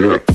Yeah.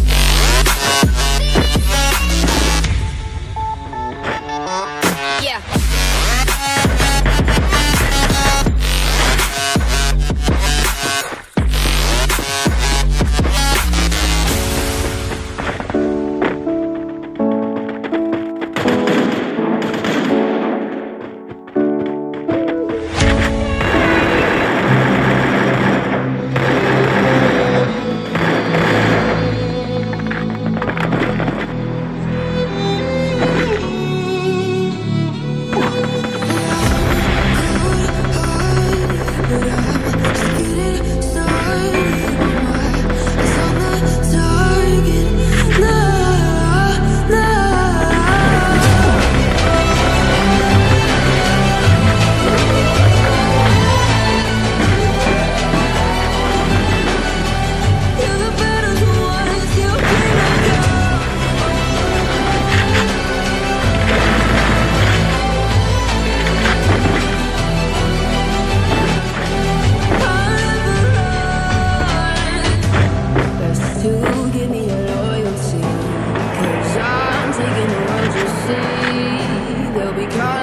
see, they'll be gone.